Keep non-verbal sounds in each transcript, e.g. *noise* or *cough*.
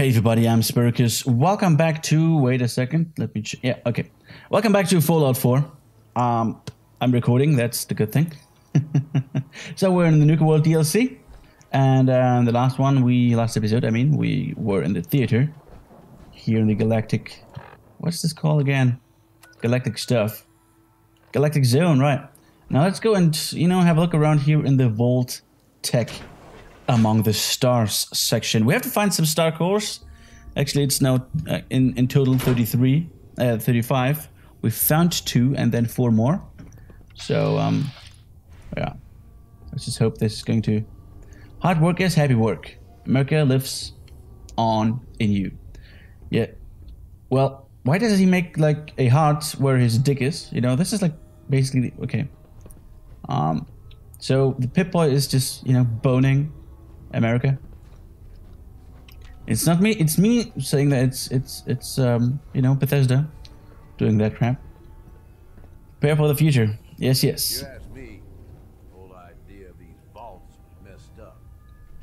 Hey everybody, I'm Sparrowcus. Welcome back to. Wait a second. Let me. Ch- yeah, okay. Welcome back to Fallout 4. Um, I'm recording. That's the good thing. *laughs* so we're in the Nuka World DLC, and uh, the last one, we last episode, I mean, we were in the theater here in the Galactic. What's this called again? Galactic stuff. Galactic Zone, right? Now let's go and you know have a look around here in the Vault Tech among the stars section. We have to find some star cores. Actually, it's now uh, in in total 33, uh, 35. We've found two and then four more. So um, yeah. Let's just hope this is going to. Hard work is happy work. America lives on in you. Yeah. Well, why does he make like a heart where his dick is? You know, this is like basically okay. Um, so the Pip Boy is just you know boning America. It's not me. It's me saying that it's it's it's um you know Bethesda doing that crap. Prepare for the future. Yes, You yes. ask me, the whole idea of these vaults was messed up.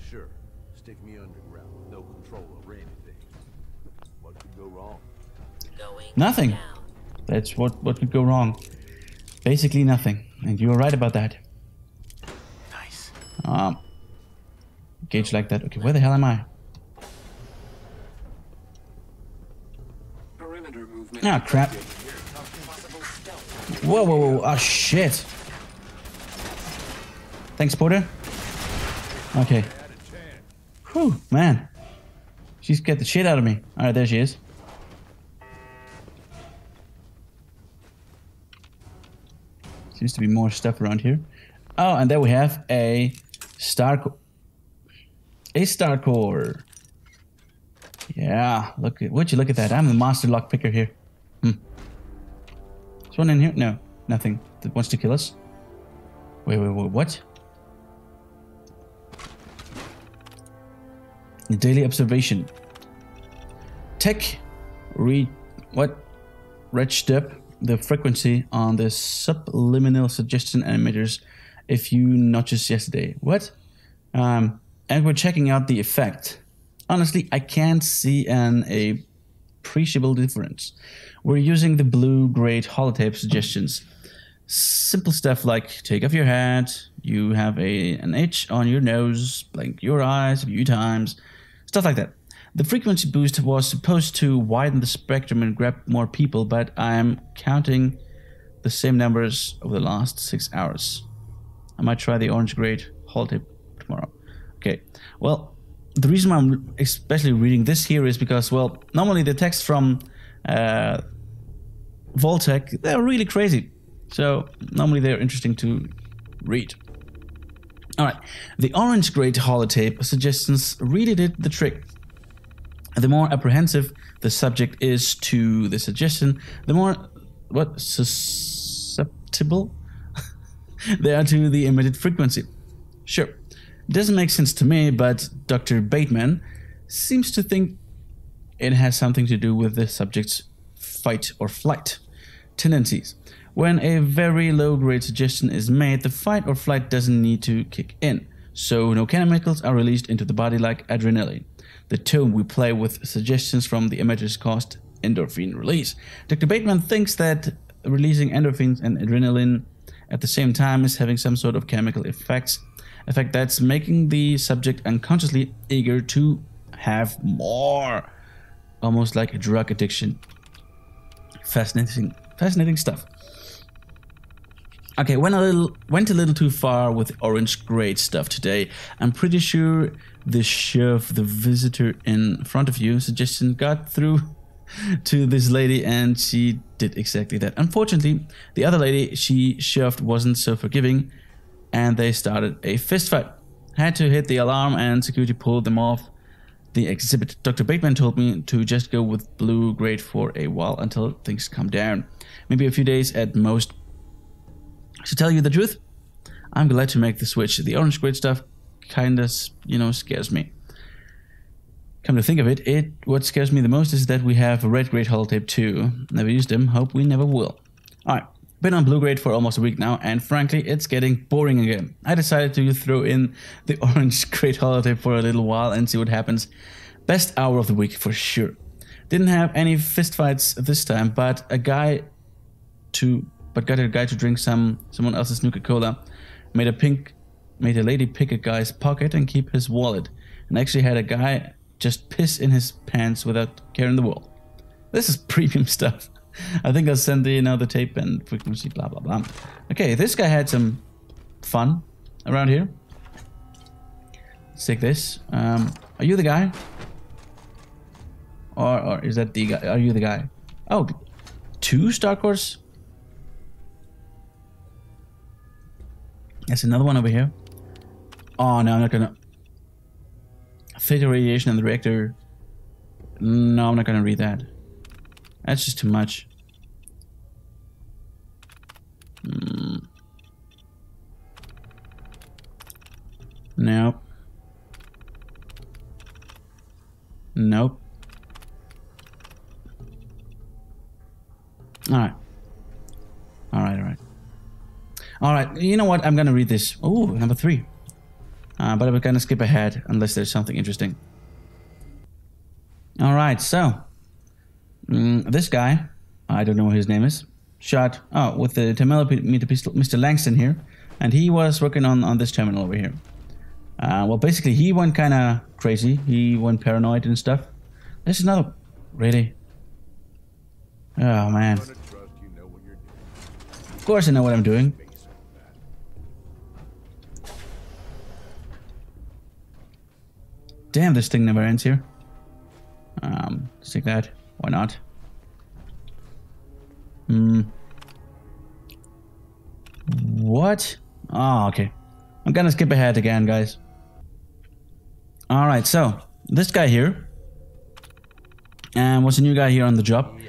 Sure, stick me underground with no control over anything. What could go wrong? Going Nothing. down. That's what what could go wrong. Basically nothing, and you were right about that. Nice. Um, gauge like that. Okay, where the hell am I? Ah, crap. Whoa, whoa, whoa! Ah, shit. Thanks, Porter. Okay. Whew, man. She scared the shit out of me. Alright, there she is. Seems to be more stuff around here. Oh, and there we have a star co- a star core. Yeah, look at would you look at that? I'm the master lock picker here. Hmm. Is one in here? No, nothing. That wants to kill us. Wait, wait, wait, what? Daily observation. Tech read what? Reached up the frequency on the subliminal suggestion emitters a few notches yesterday. What? Um, and we're checking out the effect. Honestly, I can't see an appreciable difference. We're using the blue grade holotape suggestions. Simple stuff like take off your hat, you have a an itch on your nose, blink your eyes a few times, stuff like that. The frequency boost was supposed to widen the spectrum and grab more people, but I'm counting the same numbers over the last six hours. I might try the orange grade holotape tomorrow. Okay. Well, the reason why I'm especially reading this here is because, well, normally the text from uh, Vault-Tec they're really crazy. So normally they're interesting to read. All right, the orange great holotape suggestions really did the trick. The more apprehensive the subject is to the suggestion, the more what susceptible *laughs* they are to the emitted frequency. Sure, doesn't make sense to me, but Dr. Bateman seems to think it has something to do with the subject's fight or flight tendencies. When a very low grade suggestion is made, the fight or flight doesn't need to kick in, so no chemicals are released into the body like adrenaline. The tone we play with suggestions from the emitters caused endorphin release. Dr. Bateman thinks that releasing endorphins and adrenaline at the same time is having some sort of chemical effects, effect that's making the subject unconsciously eager to have more, almost like a drug addiction. Fascinating, fascinating stuff. Okay, went a little went a little too far with orange grade stuff today. I'm pretty sure the shove the visitor in front of you suggestion got through *laughs* to this lady and she did exactly that. Unfortunately, the other lady she shoved wasn't so forgiving and they started a fistfight. Had to hit the alarm and security pulled them off the exhibit. Dr. Bateman told me to just go with blue grade for a while until things calm down. Maybe a few days at most. To tell you the truth, I'm glad to make the switch. The orange grade stuff kinda, you know, scares me. Come to think of it, it what scares me the most is that we have a red grade holotape too. Never used them, hope we never will. Alright, been on blue grade for almost a week now, and frankly, it's getting boring again. I decided to throw in the *laughs* orange grade Holiday for a little while and see what happens. Best hour of the week for sure. Didn't have any fistfights this time, but a guy to but got a guy to drink some someone else's Nuka Cola. Made a pink made a lady pick a guy's pocket and keep his wallet. And actually had a guy just piss in his pants without caring the world. This is *laughs* premium stuff. I think I'll send the the tape and frequency, blah blah blah. Okay, this guy had some fun around here. Let's take this. Um, are you the guy? Or, or is that the guy? Are you the guy? Oh, two Star Cores? There's another one over here. Oh, no, I'm not gonna... Theta radiation in the reactor. No, I'm not gonna read that. That's just too much. Hmm. Nope. Nope. All right. All right, all right. All right, you know what? I'm going to read this. Oh, number three. Uh, but I'm going to skip ahead unless there's something interesting. All right, so mm, this guy, I don't know what his name is, shot oh with the pistol, Mr. Langston here, and he was working on on this terminal over here. Uh, well, basically, he went kind of crazy. He went paranoid and stuff. There's another, really. Oh man. Of course, I know what I'm doing. Damn, this thing never ends here. Um, let's take that. Why not? Hmm. What? Oh, okay. I'm gonna skip ahead again, guys. Alright, so, this guy here. And what's a new guy here on the job.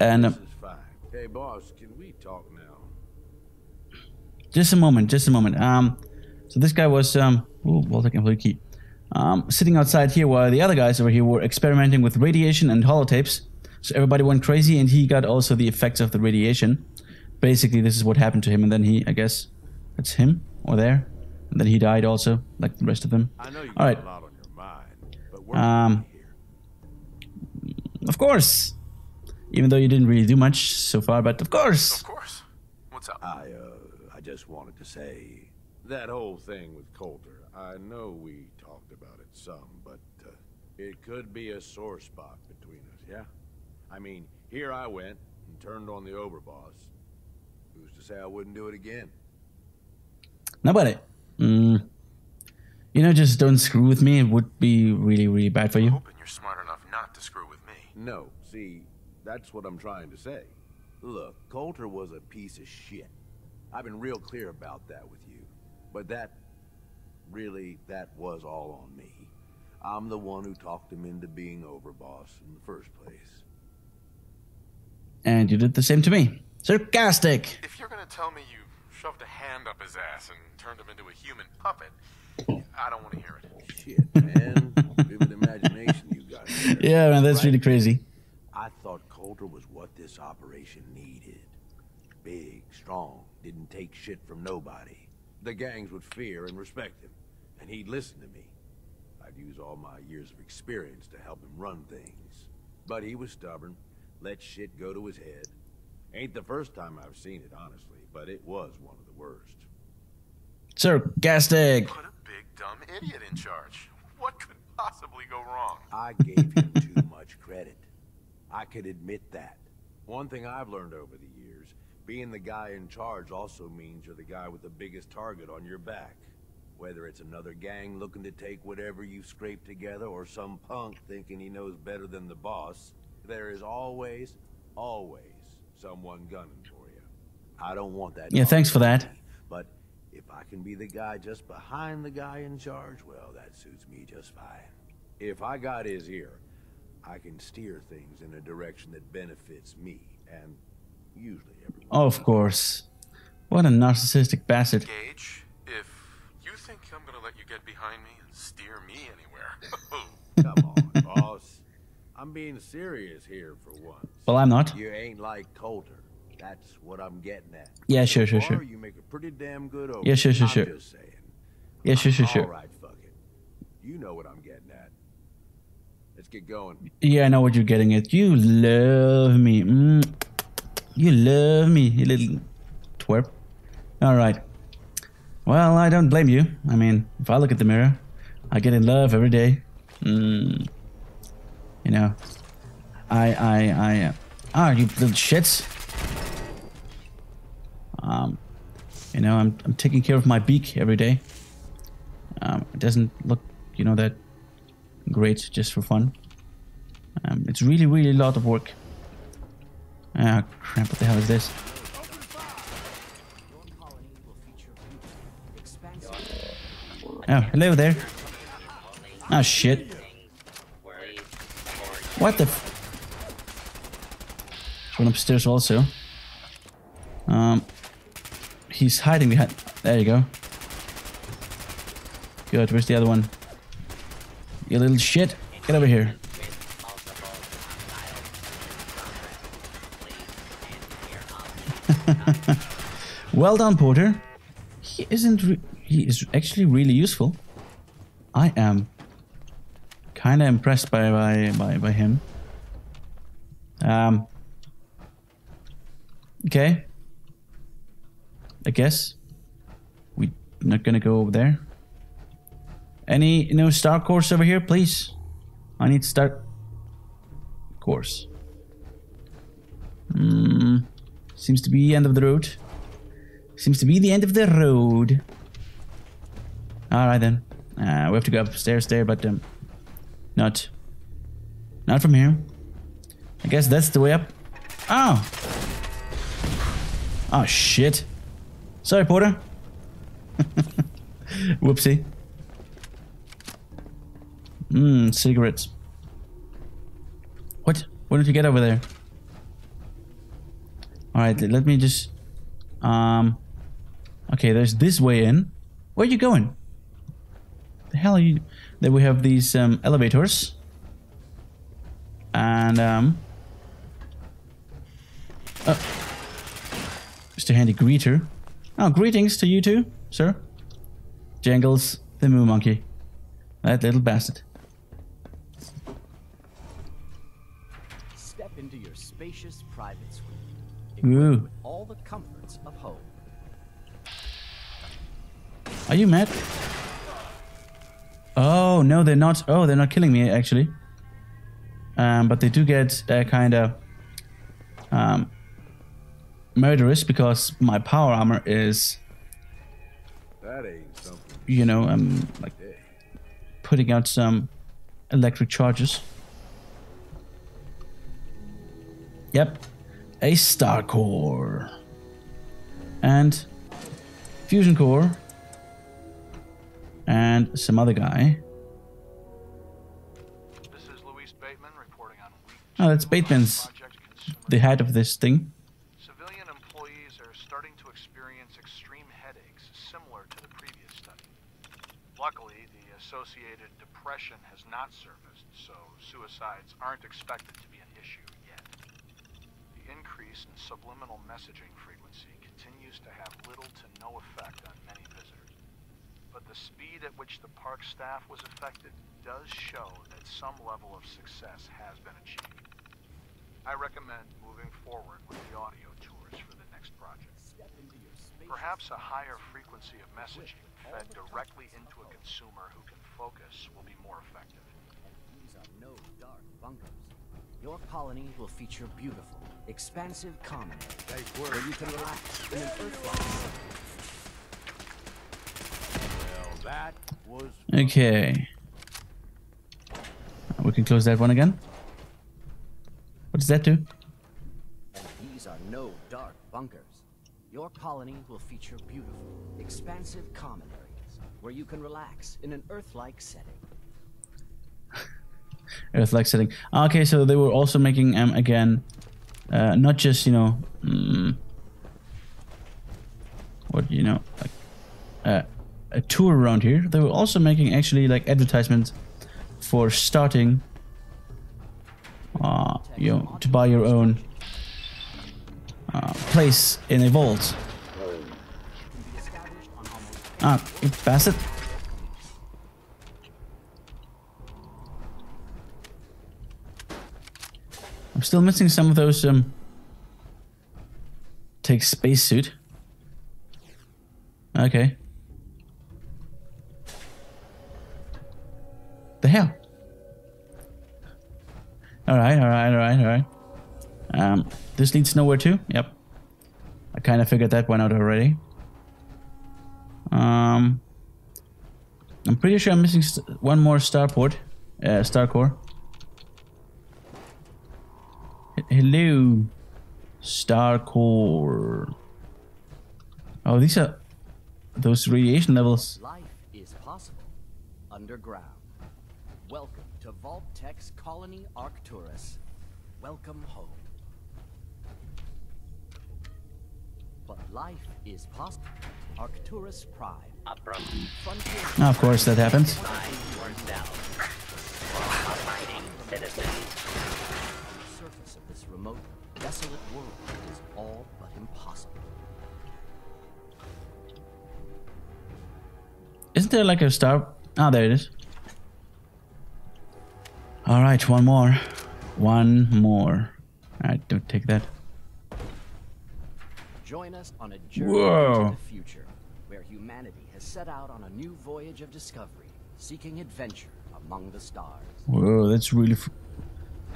And uh. Hey, boss, can we talk now? just a moment, just a moment. Um, so this guy was um, ooh, Vault-Tec employee key. Um, sitting outside here while the other guys over here were experimenting with radiation and holotapes. So everybody went crazy, and he got also the effects of the radiation. Basically, this is what happened to him, and then he, I guess, that's him or there, and then he died also, like the rest of them. I know you All right. a lot on your mind, but Um, here. Of course, even though you didn't really do much so far, but of course. Of course. What's up? I, uh, I just wanted to say that whole thing with Coulter. I know we talked about it some, but uh, it could be a sore spot between us, yeah? I mean, here I went and turned on the overboss. Who's to say I wouldn't do it again? Nobody. Mm, you know, just don't screw with me. It would be really, really bad for you. I'm Hoping you're smart enough not to screw with me. No, see, that's what I'm trying to say. Look, Coulter was a piece of shit. I've been real clear about that with you. But that, really, that was all on me. I'm the one who talked him into being overboss in the first place. And you did the same to me. Sarcastic. If you're gonna tell me you shoved a hand up his ass and turned him into a human puppet, *laughs* I don't want to hear it. Shit, man. Vivid imagination you got. there. *laughs* Yeah, man, that's Right? really crazy. I thought Coulter was what this operation needed. Big, strong, didn't take shit from nobody. The gangs would fear and respect him, and he'd listen to me. I'd use all my years of experience to help him run things. But he was stubborn, let shit go to his head. Ain't the first time I've seen it, honestly, but it was one of the worst. Sarcastic. Put a big dumb idiot in charge. What could possibly go wrong? I gave him *laughs* too much credit. I could admit that. One thing I've learned over the years, being the guy in charge also means you're the guy with the biggest target on your back. Whether it's another gang looking to take whatever you've scraped together or some punk thinking he knows better than the boss, there is always, always someone gunning for you. I don't want that. Yeah, thanks for that. But if I can be the guy just behind the guy in charge, well, that suits me just fine. If I got his ear, I can steer things in a direction that benefits me and usually everyone. Oh, of course. What a narcissistic bastard. Gage, if you think I'm gonna let you get behind me and steer me anywhere, *laughs* Come on, boss. I'm being serious here for once. Well, I'm not. You ain't like Coulter. That's what I'm getting at. Yeah, sure, sure, Or sure. you make a pretty damn good over. Yeah, sure, sure, I'm sure. just saying. Yeah, sure, sure, All sure. right, fuck it. You know what I'm getting at. Let's Let's get going. Yeah, I know what you're getting at. You love me. Mm. You love me, you little twerp. All right. Well, I don't blame you. I mean, if I look at the mirror, I get in love every day. Mm. You know, I, I, I. Uh, ah, you little shits. Um, you know, I'm, I'm taking care of my beak every day. Um, it doesn't look, you know, that great just for fun. Um, it's really, really a lot of work. Ah, crap, what the hell is this? Oh, hello there. Oh, shit. What the f- Went upstairs also. Um, he's hiding behind. There you go. Good. Where's the other one? You little shit. Get over here. *laughs* well done, Porter. He isn't. He is actually really useful. I am kind of impressed by, by by by him. Um. Okay. I guess we're not gonna go over there. Any know star cores over here, please? I need star cores. Hmm. Seems to be end of the road. Seems to be the end of the road. All right then. Uh, we have to go upstairs there, but um, not, not from here. I guess that's the way up. Oh. Oh shit. Sorry, Porter. *laughs* Whoopsie. Mmm, cigarettes. What? What did you get over there? Alright, let me just... Um... Okay, there's this way in. Where are you going? The hell are you... Then we have these um, elevators. And, um... Oh. Mr. Handy Greeter. Oh, greetings to you too, sir. Jangles, the Moon Monkey. That little bastard. Step into your spacious private suite. Ooh. All the comforts of home. Are you mad? Oh no, they're not. Oh, they're not killing me actually. Um, but they do get uh, kind of um, murderous because my power armor is, That ain't something. you know, um, like putting out some electric charges. Yep, a star core and fusion core and some other guy. Oh, that's Bateman's the head of this thing. Civilian employees are starting to experience extreme headaches similar to the previous study. Luckily, the associated depression has not surfaced, so suicides aren't expected to be an issue yet. The increase in subliminal messaging frequency continues to have little to no effect on many visitors. But the speed at which the park staff was affected does show that some level of success has been achieved. I recommend moving forward with the audio tours for the next project. Step into your spacious Perhaps a higher frequency of messaging fed directly into a consumer who can focus will be more effective. These are no dark bunkers. Your colony will feature beautiful, expansive common areas where you can relax in an earth-like Well, that was. Okay. We can close that one again. What does that do? And these are no dark bunkers. Your colony will feature beautiful, expansive common areas where you can relax in an Earth-like setting. *laughs* Earth-like setting. Okay, so they were also making um again, uh, not just you know, mm, what you know, like uh, a tour around here. They were also making actually like advertisements for starting, uh, you know, to buy your own uh, place in a vault. Ah, you bastard. I'm still missing some of those. Um, take spacesuit. Okay. The hell? Alright, alright, alright, alright. Um, this leads nowhere too? Yep. I kind of figured that one out already. Um, I'm pretty sure I'm missing one more starport, uh, star core. H- hello, star core. Oh, these are those radiation levels. Life is possible underground. Welcome to Vault Tech's colony Arcturus. Welcome home. But life is possible. Arcturus Prime. Frontier Of course, that happens. Find yourself. Abiding citizens. The surface of this remote, desolate world is all but impossible. Isn't there like a star? Ah, there it is. All right, one more. One more. All right, don't take that. Join us on a journey Whoa. into the future, where humanity has set out on a new voyage of discovery, seeking adventure among the stars. Whoa, that's really,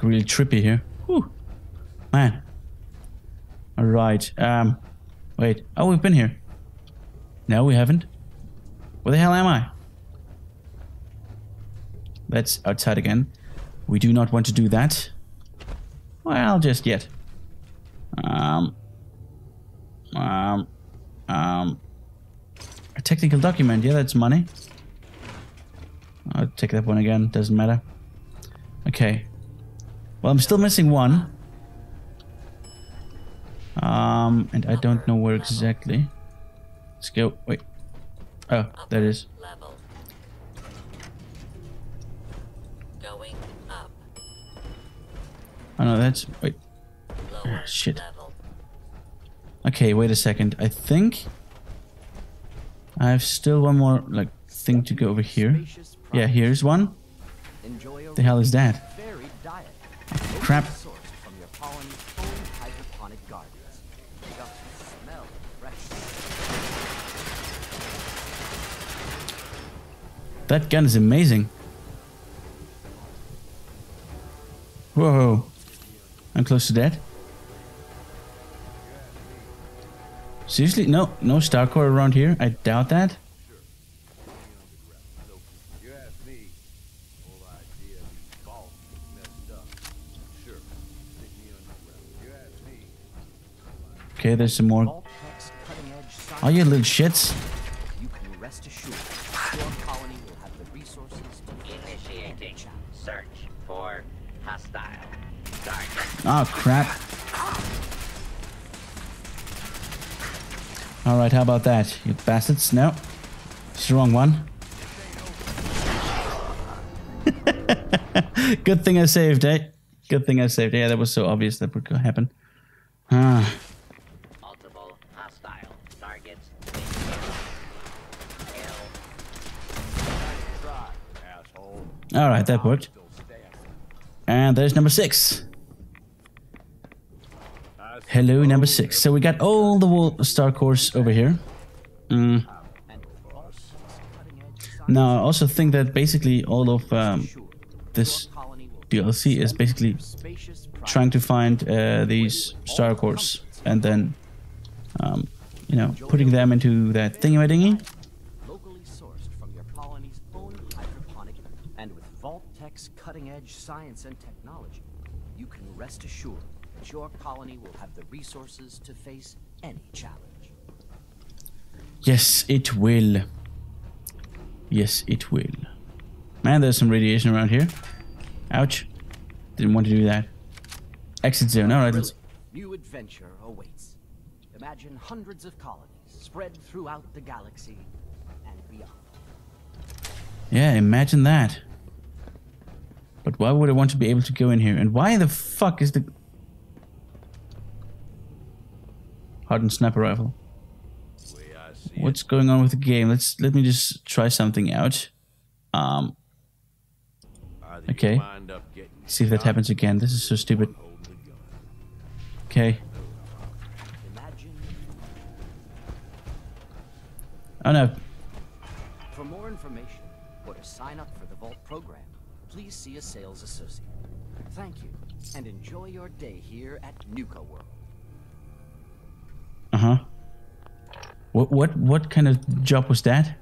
really trippy here. Whew. Man. All right. Um, wait. Oh, we've been here. No, we haven't. Where the hell am I? That's outside again. We do not want to do that. Well, just yet. Um. Um. Um. A technical document. Yeah, that's money. I'll take that one again. Doesn't matter. Okay. Well, I'm still missing one. Um, and I don't know where exactly. Let's go. Wait. Oh, there it is. Level. Going up. Oh no, that's wait. Lower shit. Okay, wait a second. I think I have still one more like thing to go over here. Yeah, here's one. The hell is that? varied. Crap. That gun is amazing. Whoa. I'm close to dead. Seriously? No, no Starcore around here? I doubt that. You ask me, the whole idea of these vaults is messed up. Sure, stick me underground. You ask me, Okay, there's some more. All Tech's cutting-edge science. Oh, you little shits. Oh, crap. Alright, how about that? You bastards? No. It's the wrong one. *laughs* Good thing I saved, eh? Good thing I saved. Yeah, that was so obvious that would happen. Ah. Alright, that worked. And there's number six. Hello, number six. So we got all the wall star cores over here. Mm. and Vault-Tec's cutting-edge science Now, I also think that basically all of um, this your colony will DLC is basically trying to find uh, these star cores and then, um, you know, putting them into that thingy dingy. locally sourced from your colony's own hydroponic and with Vault Tech's cutting-edge science and technology, you can rest assured that your colony will have the resources to face any challenge. Yes, it will. Yes, it will. Man, there's some radiation around here. Ouch. Didn't want to do that. Exit zone. Alright, let's. New adventure awaits. Imagine hundreds of colonies spread throughout the galaxy and beyond. Yeah, imagine that. But why would I want to be able to go in here? And why the fuck is the. Hardened sniper rifle. Way I see it, What's going on with the game? Let's let me just try something out. Um, okay. you wind see if that happens again. This is so stupid. Okay. Oh no. For more information or to sign up for the Vault program, please see a sales associate. Thank you, and enjoy your day here at Nuka World. Uh huh. What what what kind of job was that?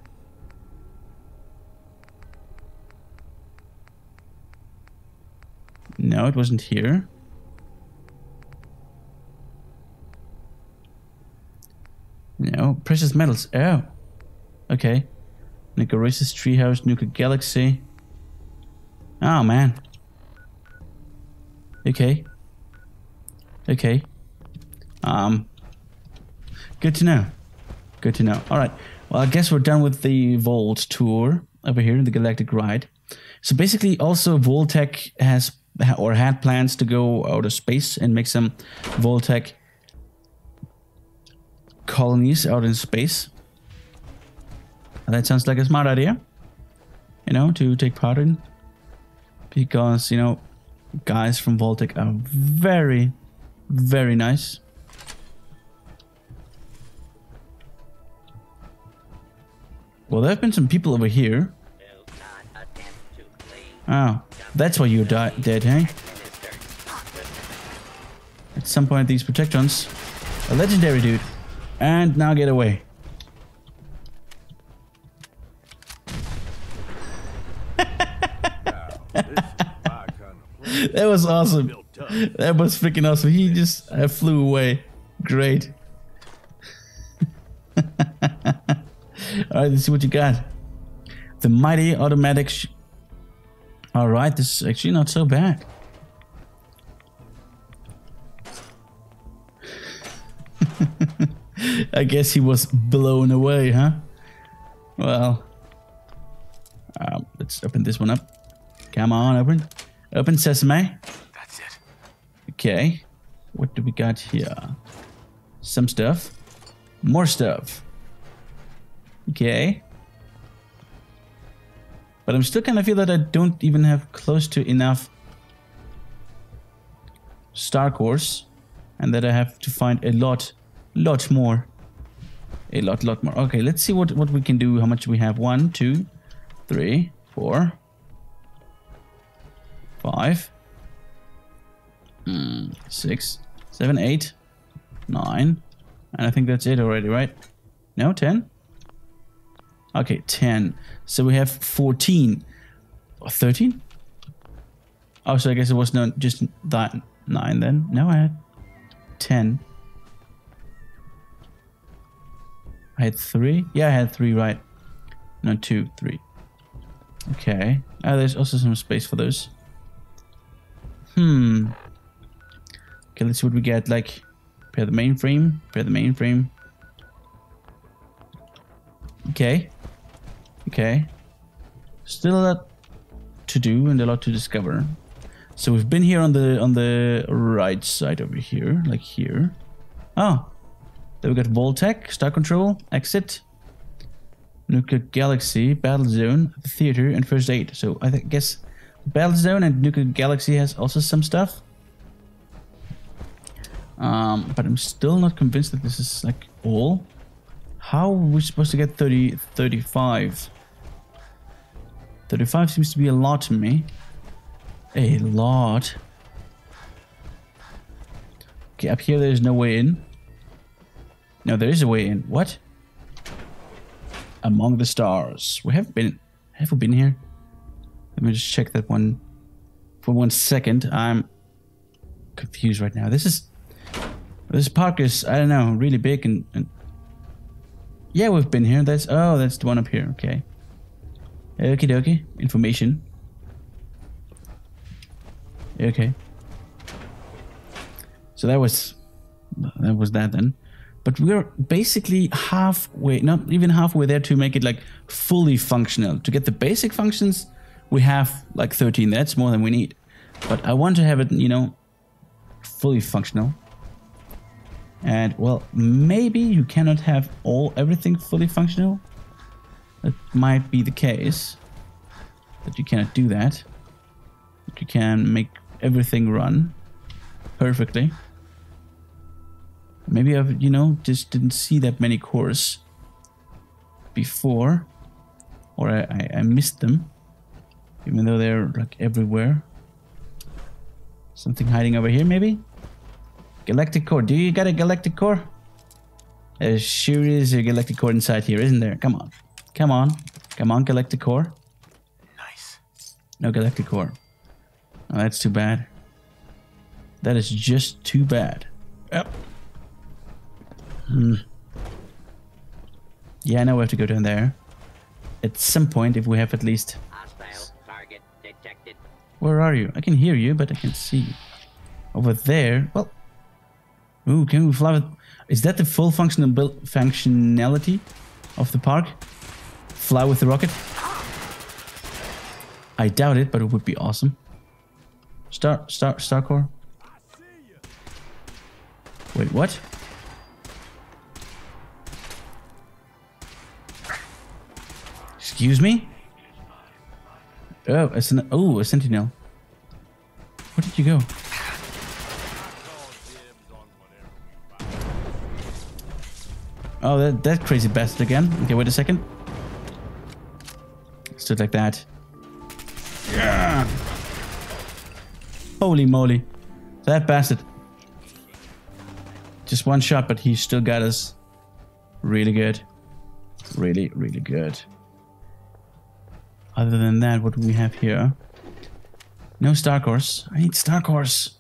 No, it wasn't here. No, precious metals. Oh, okay. Nicarasis Treehouse, Nuka Galaxy. Oh man. Okay. Okay. Um. Good to know. Good to know. All right. Well, I guess we're done with the Vault tour over here in the Galactic Ride. So basically, also Vault-Tec has or had plans to go out of space and make some Vault-Tec colonies out in space. That sounds like a smart idea, you know, to take part in. Because, you know, guys from Vault-Tec are very, very nice. Well, there have been some people over here. Oh, that's why you di- dead, hey? At some point, these protectrons. A legendary dude. And now get away. *laughs* That was awesome. That was freaking awesome. He just uh, flew away. Great. Alright, let's see what you got. The mighty automatic. Sh- Alright, this is actually not so bad. *laughs* I guess he was blown away, huh? Well, um, let's open this one up. Come on, open. Open sesame. That's it. Okay. What do we got here? Some stuff. More stuff. Okay. But I'm still kind of feel that I don't even have close to enough star cores and that I have to find a lot, lot more. A lot, lot more. Okay, let's see what, what we can do, how much we have. One, two, three, four, five, Hmm, six, seven, eight, nine, and I think that's it already, right? No, ten. Okay, ten. So we have fourteen or thirteen. Oh, so I guess it was not just that nine then. No, I had ten. I had three. Yeah, I had three, right? No, two, three. Okay. Oh, there's also some space for those. Hmm. Okay, let's see what we get. Like, pair the mainframe, pair the mainframe. Okay. Okay. Still a lot to do and a lot to discover. So we've been here on the on the right side over here, like here. Oh, then we got Vault-Tec, Star Control, Exit, Nuka Galaxy, Battle Zone, Theater, and First Aid. So I guess Battle Zone and Nuka Galaxy has also some stuff. Um, but I'm still not convinced that this is like all. How are we supposed to get 30, 35? 35 seems to be a lot to me. A lot. Okay, up here there's no way in. No, there is a way in. What? Among the stars. We have been. Have we been here? Let me just check that one for one second. I'm confused right now. This is this park is I don't know really big and, and yeah we've been here. That's oh that's the one up here. Okay. Okie dokie. Information. Okay. So that was that was that then. But we're basically halfway, not even halfway there to make it like fully functional. To get the basic functions, we have like 13. That's more than we need. But I want to have it, you know, fully functional. And well, maybe you cannot have all everything fully functional. That might be the case. That you cannot do that. But you can make everything run perfectly. Maybe I've, you know, just didn't see that many cores before. Or I, I, I missed them. Even though they're like everywhere. Something hiding over here, maybe? Galactic core. Do you got a galactic core? There sure is a galactic core inside here, isn't there? Come on. Come on. Come on, galactic core. Nice. No galactic core. Oh, that's too bad. That is just too bad. Yep. Hmm. Yeah, I know we have to go down there. At some point, if we have at least... Target detected. Where are you? I can hear you, but I can't see you. Over there. Well... Ooh, can we fly with... Is that the full functional functionality of the park? Fly with the rocket? I doubt it, but it would be awesome. Star, star, Starcore. Wait, what? Excuse me? Oh, a sen- oh, a sentinel. Where did you go? Oh, that, that crazy bastard again. Okay, wait a second. Stood like that. Yeah. Holy moly. That bastard. Just one shot, but he still got us. Really good. Really, really good. Other than that, what do we have here? No Star Cores. I need Star Cores.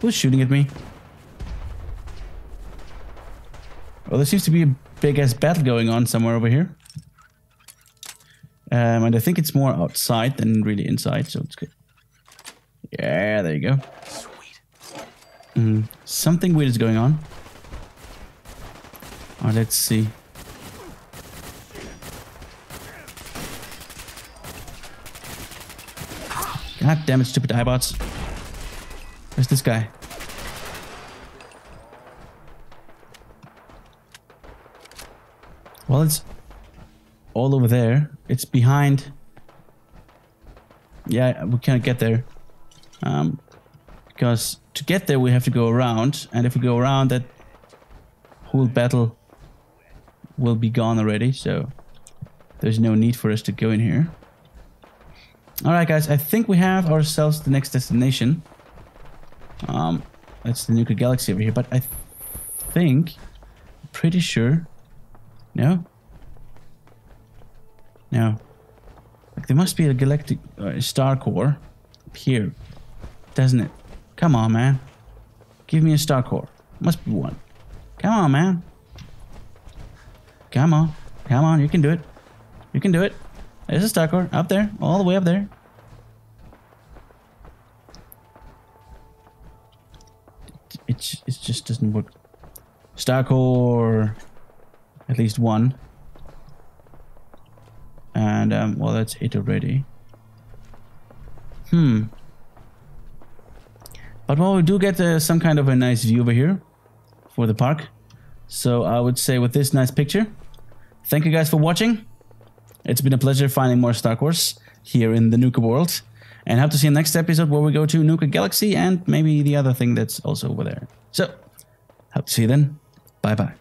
Who's shooting at me? Well, there seems to be a big ass battle going on somewhere over here. Um, and I think it's more outside than really inside, so it's good. Yeah, there you go. Sweet. Mm, something weird is going on. Oh, let's see. God damn it, stupid eyebots. Where's this guy? Well, it's all over there. It's behind. Yeah, we can't get there. Um, because to get there we have to go around, and if we go around, that whole battle will be gone already. So there's no need for us to go in here. All right, guys. I think we have ourselves the next destination. Um, that's the Nuka Galaxy over here. But I think, pretty sure. No. No. Like there must be a galactic uh, star core up here, doesn't it? Come on, man. Give me a star core. Must be one. Come on, man. Come on. Come on, you can do it. You can do it. There's a star core up there, all the way up there. It, it, it just doesn't work. Star core. At least one. And, um, well, that's it already. Hmm. But well, we do get uh, some kind of a nice view over here for the park. So I would say with this nice picture, thank you guys for watching. It's been a pleasure finding more Star Cores here in the Nuka world. And hope to see you next episode where we go to Nuka Galaxy and maybe the other thing that's also over there. So, hope to see you then. Bye bye.